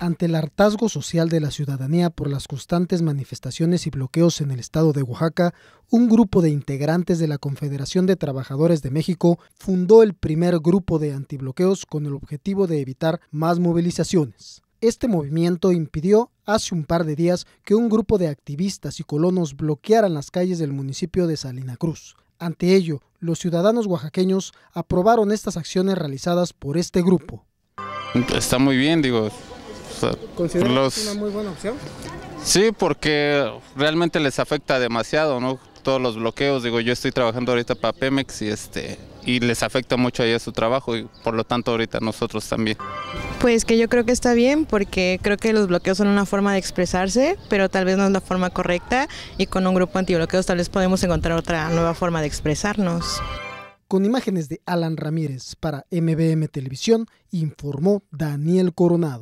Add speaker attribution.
Speaker 1: Ante el hartazgo social de la ciudadanía por las constantes manifestaciones y bloqueos en el estado de Oaxaca, un grupo de integrantes de la Confederación de Trabajadores de México fundó el primer grupo de antibloqueos con el objetivo de evitar más movilizaciones. Este movimiento impidió hace un par de días que un grupo de activistas y colonos bloquearan las calles del municipio de Salina Cruz. Ante ello, los ciudadanos oaxaqueños aprobaron estas acciones realizadas por este grupo.
Speaker 2: Está muy bien, digo,
Speaker 1: ¿Consideras los... una muy buena opción?
Speaker 2: Sí, porque realmente les afecta demasiado, ¿no? Todos los bloqueos, digo, yo estoy trabajando ahorita para Pemex y este y les afecta mucho a ellos su trabajo y por lo tanto ahorita nosotros también.
Speaker 3: Pues que yo creo que está bien porque creo que los bloqueos son una forma de expresarse, pero tal vez no es la forma correcta y con un grupo antibloqueos tal vez podemos encontrar otra nueva forma de expresarnos.
Speaker 1: Con imágenes de Alan Ramírez para MBM Televisión, informó Daniel Coronado.